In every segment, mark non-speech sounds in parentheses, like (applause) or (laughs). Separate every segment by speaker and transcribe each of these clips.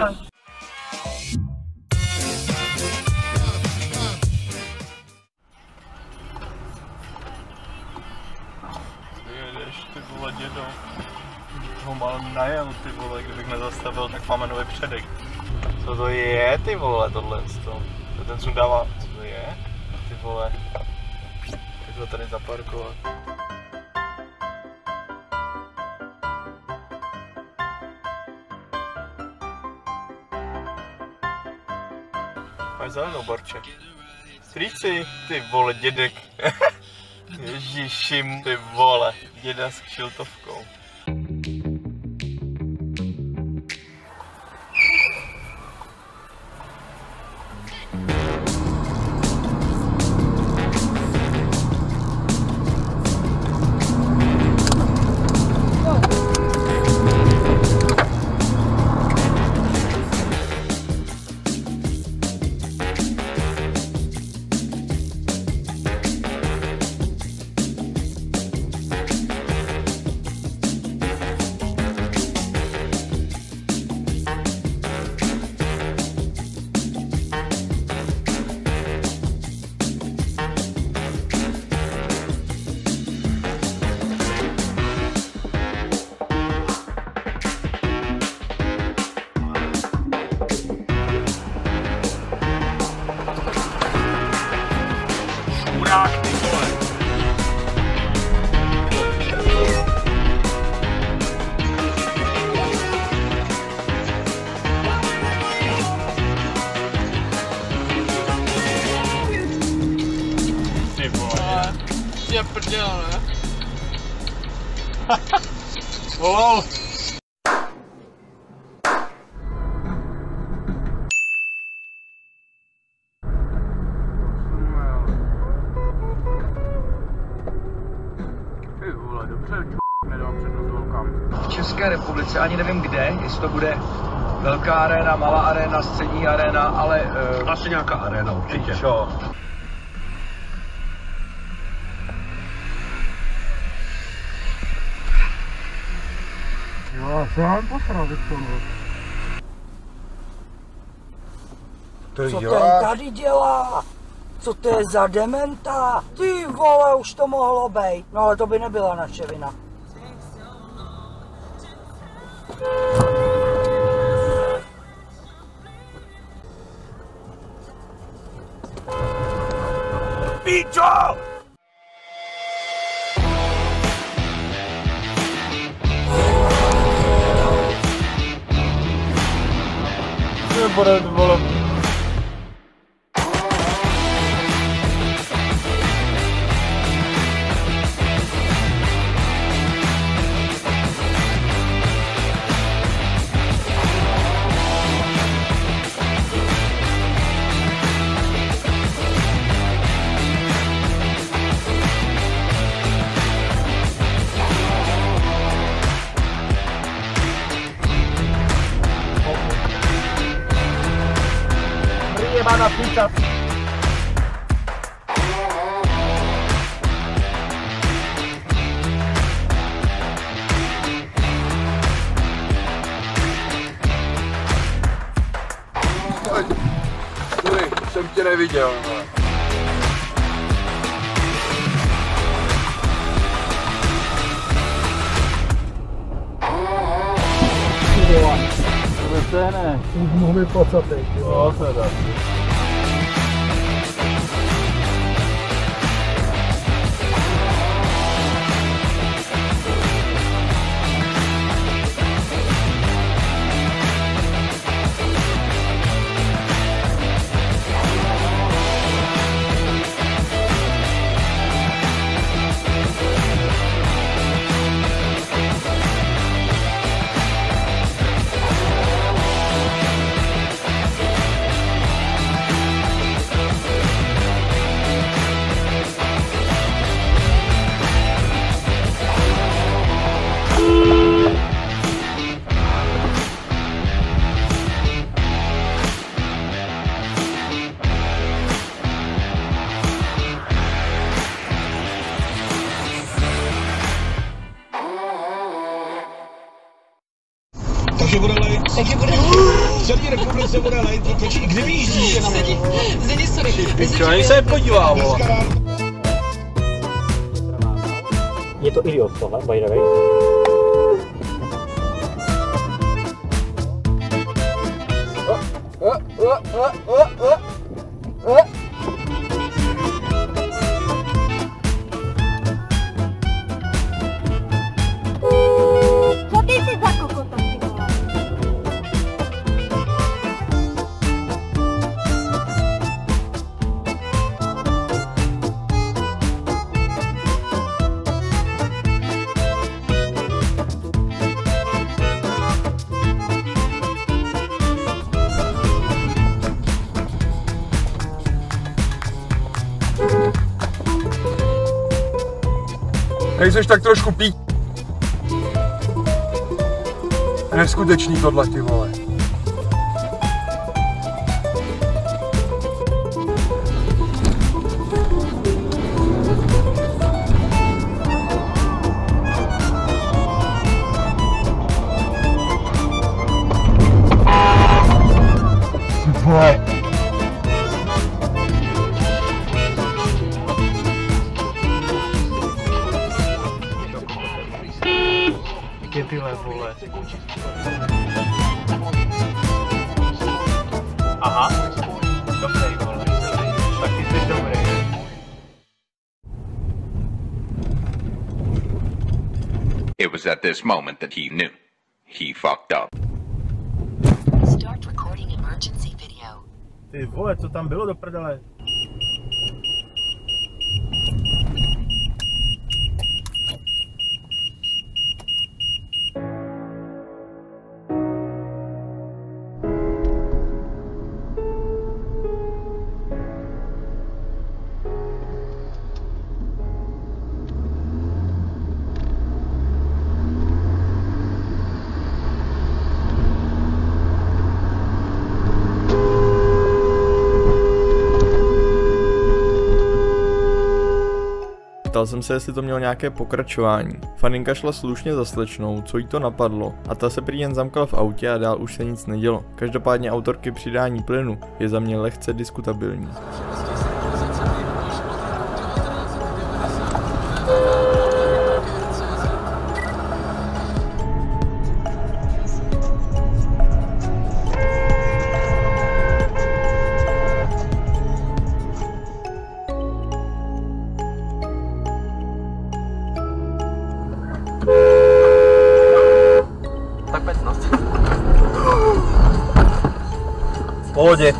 Speaker 1: Jedeš, ty vole, dědo. Ho mal najel, ty vole, kdybych nezastavil, tak máme nový předek. Co to je, ty vole, tohle to? To ten sundává, co to je? Ty vole. To tady zaparkovat? Zelenou, Barče. Strýci, ty vole, dědek. (laughs) Ježiši, ty vole, děda s kšiltovkou.
Speaker 2: Republice, ani nevím kde, jestli to bude velká arena, malá arena, střední arena, ale uh,
Speaker 3: Asi nějaká arena určitě.
Speaker 1: Čo?
Speaker 4: Jo, se mám posral, Viktoru.
Speaker 3: To
Speaker 5: Co ten tady dělá? Co to je za dementa? Ty vole, už to mohlo být. No ale to by nebyla naše vina.
Speaker 1: Píčo! Ty bude,
Speaker 3: Uj, jsem tě neviděl. vole.
Speaker 1: To je ne.
Speaker 4: Už mohl být pocatej, ty vole.
Speaker 1: No,
Speaker 6: Republice bude lejt, protože kdy vyjíždí?
Speaker 7: Zdeně, sorry.
Speaker 1: Pičo, ani se nepodívá, vole.
Speaker 8: Je to idiot tohle, by the way.
Speaker 3: Nejseš tak trošku pí... Neskutečný tohle, ty vole.
Speaker 1: Je tyhle, vole. Aha. Dobrý, vole. Taky jsi dobrý.
Speaker 9: It was at this moment that he knew. He fucked up.
Speaker 10: Start recording emergency video.
Speaker 1: Ty vole, co tam bylo do prdele? Ptal jsem se, jestli to mělo nějaké pokračování. Faninka šla slušně za slečnou, co jí to napadlo, a ta se prý jen zamkla v autě a dál už se nic nedělo. Každopádně autorky přidání plynu je za mě lehce diskutabilní. V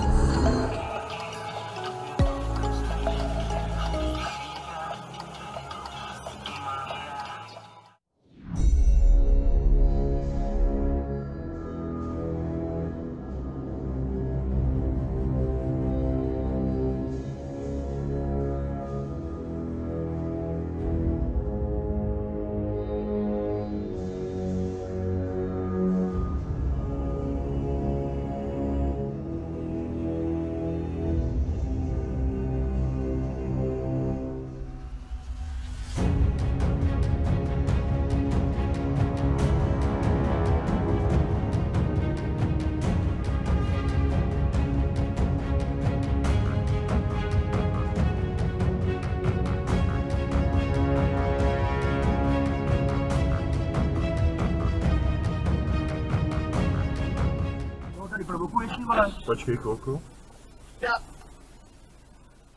Speaker 1: Počkej chvilku.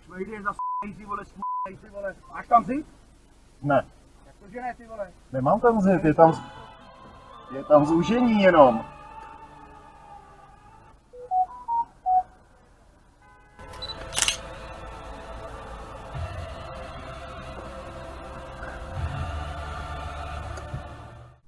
Speaker 4: Šmejdy za s***ej ty vole, s***ej ty vole. Máš tam zip?
Speaker 3: Ne,
Speaker 4: Jak to že ne ty vole?
Speaker 3: nemám tam zip, je tam... Je tam zúžení jenom.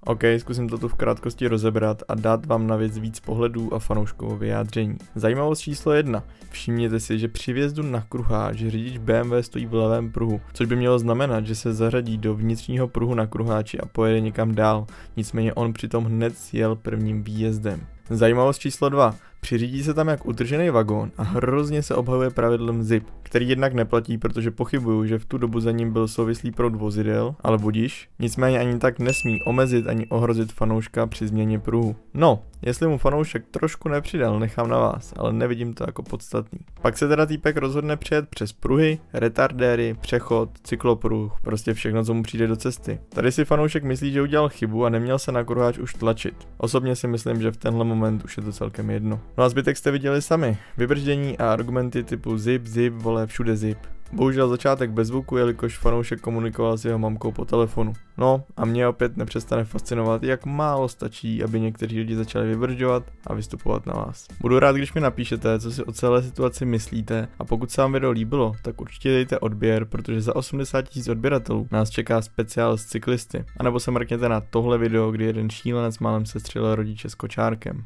Speaker 1: OK, zkusím to tu v krátkosti rozebrat a dát vám na věc víc pohledů a fanouškovo vyjádření. Zajímavost číslo jedna. Všimněte si, že při vjezdu na kruháč řidič BMW stojí v levém pruhu, což by mělo znamenat, že se zařadí do vnitřního pruhu na kruháči a pojede někam dál. Nicméně on přitom hned sjel prvním výjezdem. Zajímavost číslo 2. Přiřídí se tam jak utržený vagón a hrozně se obhajuje pravidlem ZIP, který jednak neplatí, protože pochybuju, že v tu dobu za ním byl souvislý proud vozidel, ale budíš. Nicméně ani tak nesmí omezit ani ohrozit fanouška při změně pruhu. No, jestli mu fanoušek trošku nepřidal, nechám na vás, ale nevidím to jako podstatný. Pak se teda týpek rozhodne přijet přes pruhy, retardéry, přechod, cyklopruh, prostě všechno, co mu přijde do cesty. Tady si fanoušek myslí, že udělal chybu a neměl se na kruháč už tlačit. Osobně si myslím, že v tenhle moment už je to celkem jedno. No a zbytek jste viděli sami. Vybrždění a argumenty typu zip, zip, vole, všude zip. Bohužel začátek bez zvuku, jelikož fanoušek komunikoval s jeho mamkou po telefonu. No a mě opět nepřestane fascinovat, jak málo stačí, aby někteří lidi začali vybržďovat a vystupovat na vás. Budu rád, když mi napíšete, co si o celé situaci myslíte a pokud se vám video líbilo, tak určitě dejte odběr, protože za 80 000 odběratelů nás čeká speciál z cyklisty. A nebo se mrkněte na tohle video, kdy jeden šílenec málem se střelil rodiče s kočárkem.